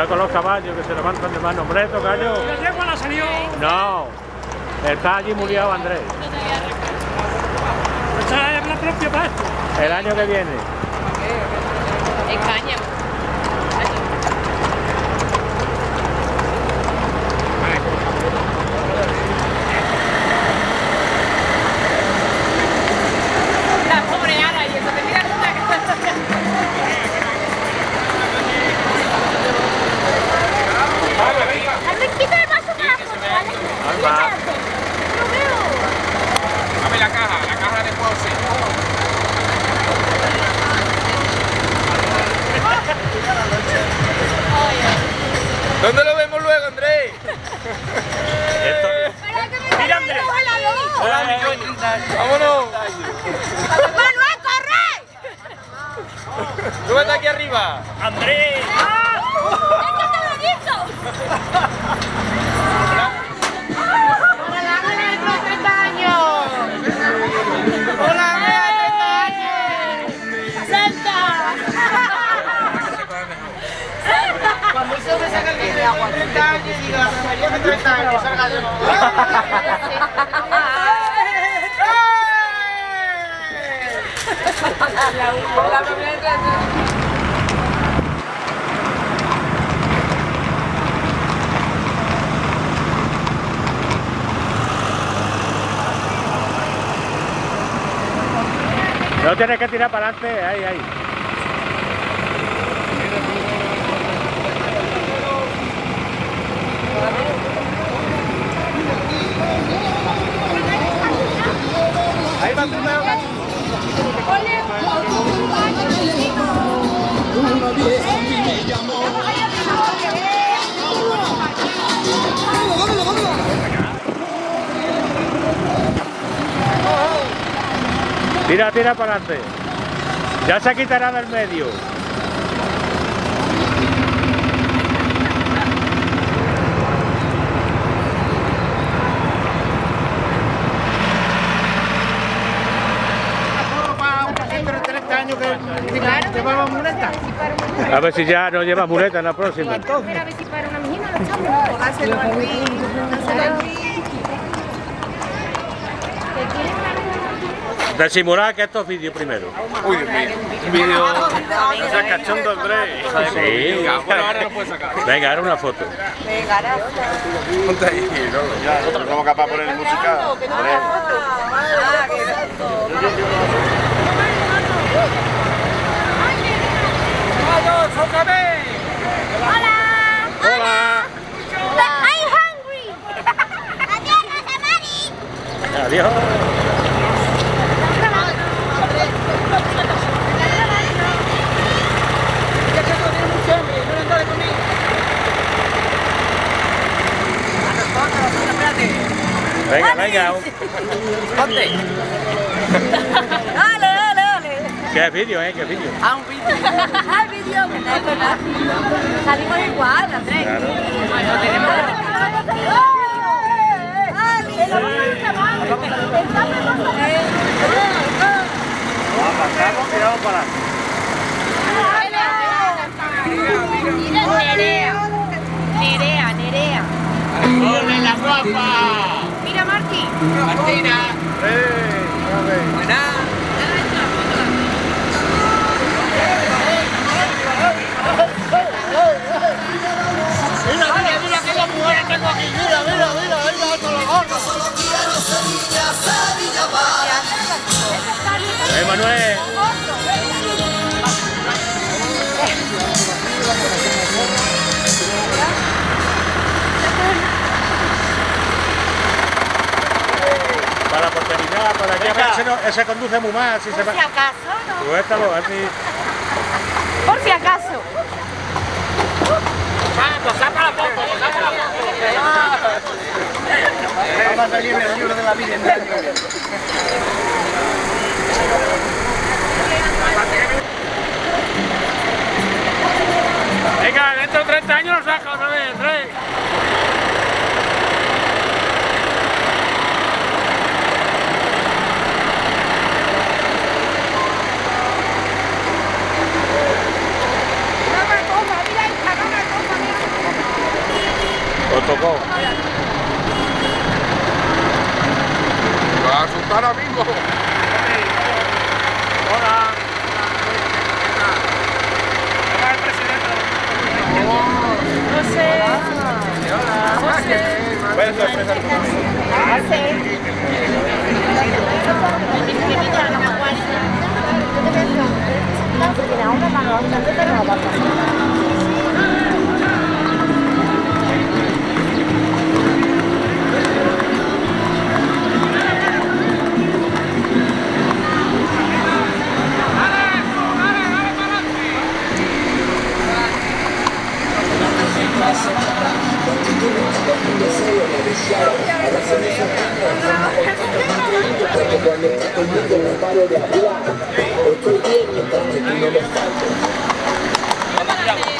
Cuidado con los caballos que se levantan de mano. Hombre, tocayo. No. Está allí murió Andrés. El año que viene. En cáñamo. La pobre Ana, y eso te mira una Hazme quita el vaso para la foto, ¿vale? Alma. Lo veo. Dame la caja, la caja de José. ¿Dónde lo vemos luego, Andrés? Esto, Espera que me Mira, Andrés. Hola, Vámonos. Manuel, corre. Súbete aquí arriba. Andrés. Que te lo he dicho. ¡Hola, la Ana de 30 años! ¡Hola, Ana de 30 años! Senta. Cuando hizo me saca el vídeo de agua, 30 años y digo, Ana María de 30 años, salga de nuevo. La familia de no tienes que tirar para adelante. Ahí, ahí. Ahí va primero. Tira, tira para adelante. Ya se quitará del medio. para un poquito de 30 años que llevaba muleta. A ver si ya no lleva muleta en la próxima. Espera a ver si para una al Luis, al Luis. Disimular que esto es vídeo primero. Uy, Dios mío. Un vídeo. No seas cachondo, Andrés. Sí. Bueno, ahora lo puedes sacar. Venga, ahora una foto. Ponte ahí, ¿no? Nosotros somos capaces de poner música. Hola. Hola. I'm hungry. Adiós, Rosamari. Adiós. Venga, venga. Ponte. Dale, dale, dale. ¿Qué vídeo, eh? ¿Qué vídeo? Ah, un vídeo. Ah, vídeo. Es verdad. Salimos igual, Andrés. Claro. Tenemos Pasamos, para. Nerea. Nerea, Nerea. ¡Hola, la guapa! Martina. Ver. Buena. Mira, mira, mira aquella mujer tengo aquí. Mira, mira, mira. Eh, Manuel la posteridad, para que ese, no- ese conduce muy mal, si se va. Por si acaso, ¿no? Suéltalo, así. Por si acaso. Vamos a salir el libro de la vida. Venga, dentro de 30 años lo saca otra vez, Andrés. Hombre,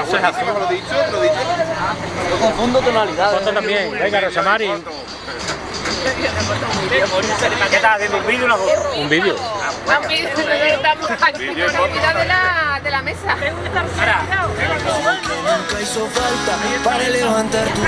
Eso es así. Lo dicho, lo he dicho. Yo confundo tonalidades. foto también. Venga, Rosamari. ¿Qué estás haciendo? ¿Un vídeo una foto? Un vídeo. Estamos aquí con la de la, de la mesa. hizo falta para levantar tu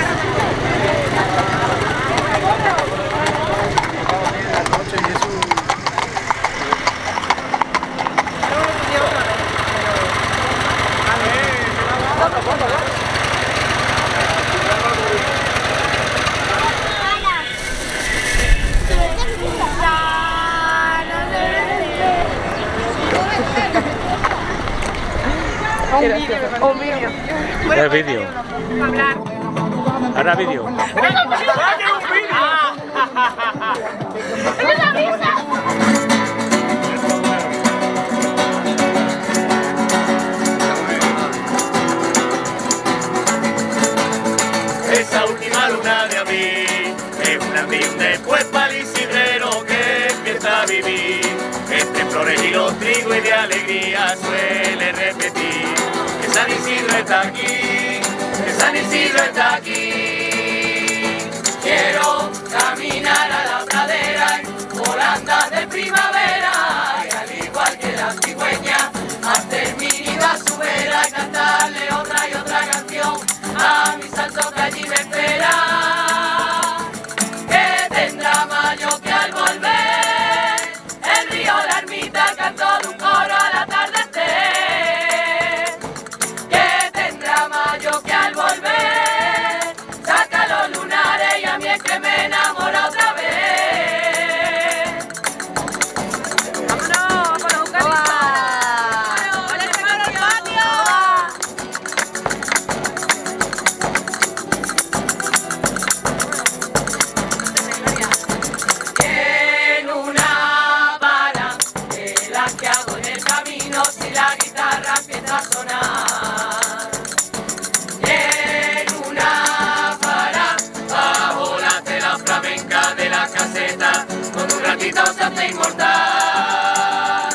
Es vídeo. Ahora vídeo. Esa última luna de abril es un un después isidrero que empieza a vivir. Entre flores y los trigos y de alegría suele repetir San Isidro está aquí, que San Isidro está aquí. Quiero caminar a la pradera en volandas de primavera y al igual que la cigüeña hacer mi a su vera y cantarle otra y otra canción a mi santo que allí me espera. Inmortal.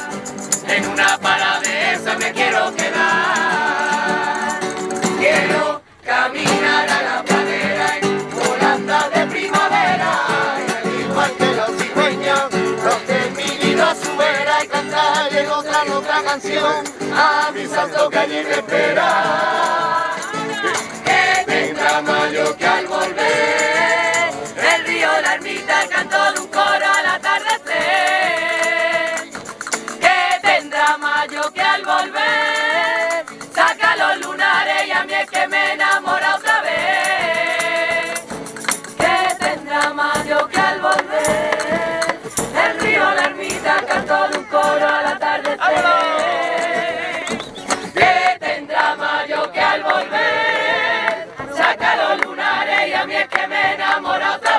En una para de me quiero quedar. Quiero caminar a la pradera en volandas de primavera. Igual que la cigüeña, los terminidos a su vera y cantarle otra y otra canción a mi santo que allí me espera. Que tendrá mayo que al volver el río la ermita Maranatha.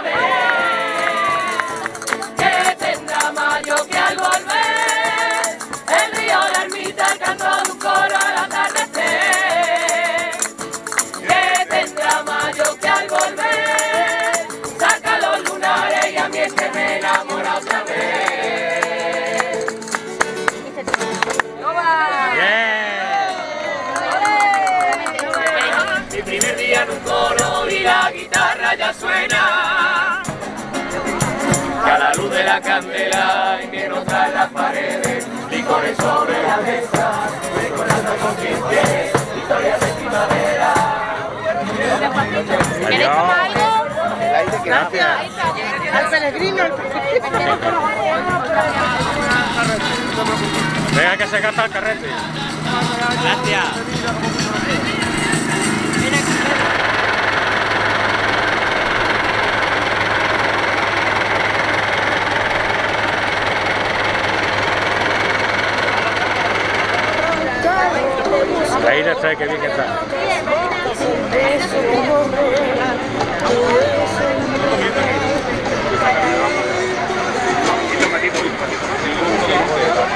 Que nos traen las paredes, licores sobre la mesa, recordando con quien quieres, historias de primavera. ¿Queréis tomar algo? Gracias. Al peregrino, el Venga que se gasta el carrete. Gracias. Ahí le trae que bien que está.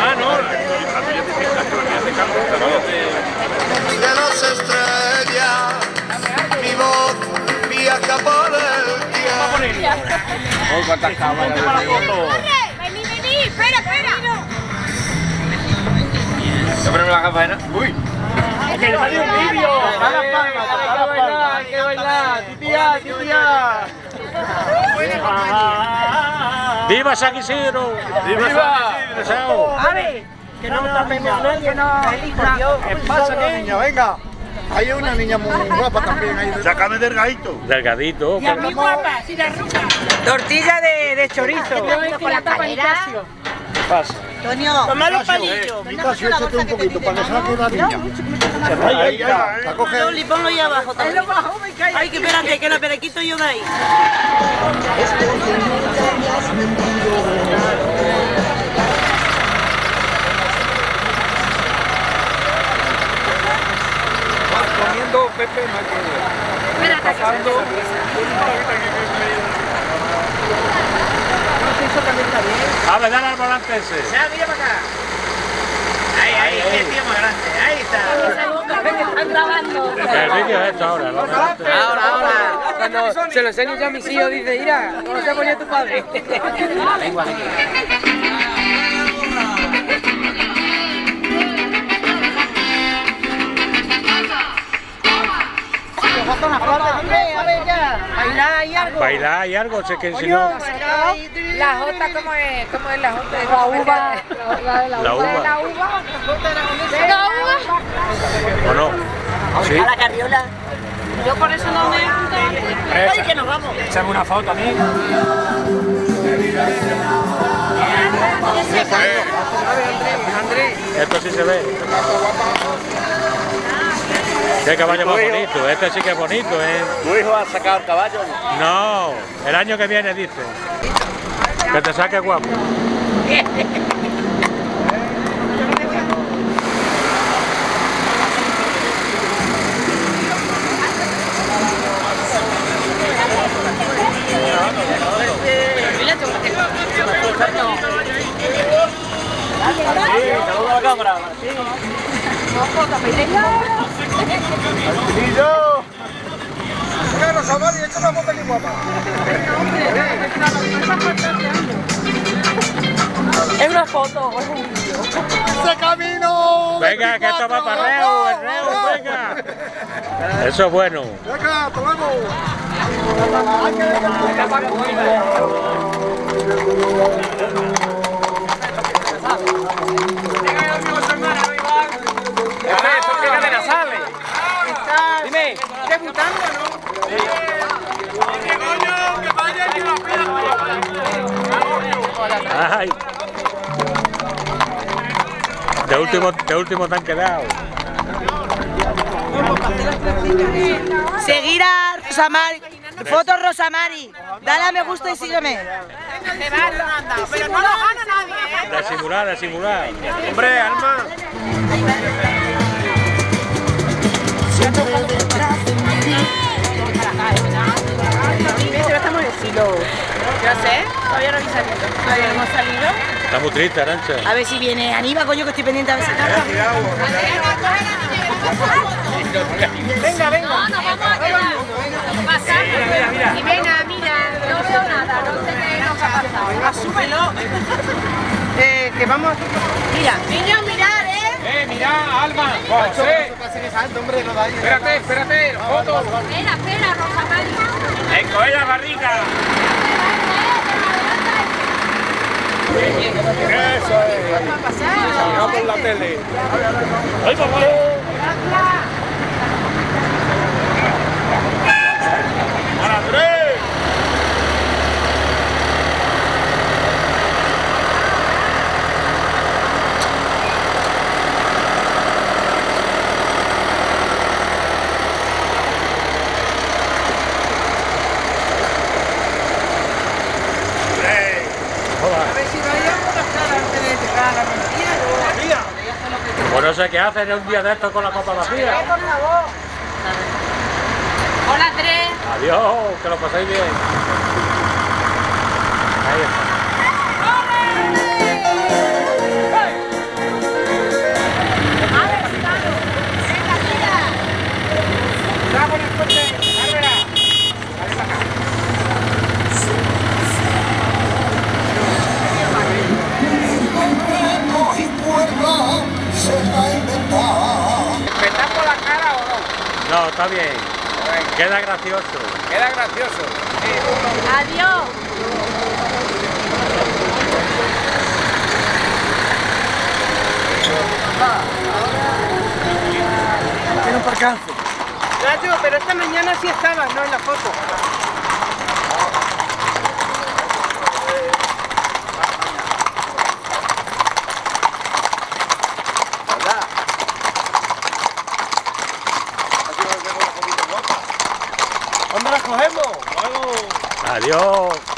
Ah, no. de las estrellas, mi voz viaja por el tiempo. Vení, vení, espera, espera. Poneme la ¿no? Uy. Que le salió un vídeo. A la palma, a la palma. Hay que bailar. Titía, titía. ¡Viva San Isidro! ¡Viva! Chao. Que no tapemos a nadie, no. ¿Qué pasa, niña? Venga. Hay una niña muy guapa también ahí. Sácame del gaito. Delgadito. Y a mí guapa, sin arruga. Tortilla de, de chorizo. Con la cadera. Toma los palillos. Nicasio, échate un poquito para que saque la niña. Ahí, ahí, ahí. La coge. Loli, ponlo ahí abajo también. Ay, que espérate, que la perequito yo de ahí. Comiendo Pepe no hay que Espérate, que pasando. A ver, dale al volante ese. Ya, mira para acá. Ahí, ahí, qué tío más grande. Ahí está. están grabando. El vídeo es esto ahora. ¿no? Ahora, ahora. Cuando se lo enseño yo a mis hijos, dice, mira, ¿cómo se ponía tu padre? Bailar y algo. Bailar y algo, sé que si no. La Jota, ¿cómo es? ¿Cómo es la Jota? La uva. La la La uva. La uva. La uva. ¿O no? Sí. A la carriola. Yo por eso no me apunto. Ay, que nos vamos. Échame una foto a mí. Esto sí se ve. Qué caballo más bonito. Este sí que es bonito, ¿eh? ¿Tu hijo ha sacado el caballo? No, el año que viene dice. Que te saque guapo. Saluda a la cámara. Echa una foto aquí guapa. Es una foto, es un vídeo. ¡Ese camino! Venga, que esto va para Reu, el Reu, venga. Eso es bueno. Venga, tomemos. ¿Por Debutando, ¿no? Ay. De último, de último te han quedado. Seguir a Rosamari. Fotos Rosamari. Dale a me gusta y sígueme. Pero no lo gana nadie, ¿eh? De simular, de simular. Hombre, Alma. Yo sé. Todavía no habéis salido. Todavía no hemos salido. Está muy triste, Arancha. A ver si viene Aníbal, coño, que estoy pendiente a ver si tarda. Venga, venga. No, nos vamos a quedar. Pasando. Y venga, mira, no veo nada, no sé qué nos ha pasado. Asúmelo. Eh, que vamos. Mira. Niños, mirar, ¿eh? Eh, mira, Alma. José. Espérate, espérate. Foto. Espera, espera, Rosa María. Encoge la barriga. Eso es. Salga por la tele. ¡Ay, papá! ¡Para tres! Pues no sé qué hacen un día de estos con la copa vacía. Hola, tres. Adiós, que lo paséis bien. Ahí está. Gracioso. Queda gracioso. Adiós. Tiene un percance. Nacho, pero esta mañana sí estabas, no en la foto. Adiós.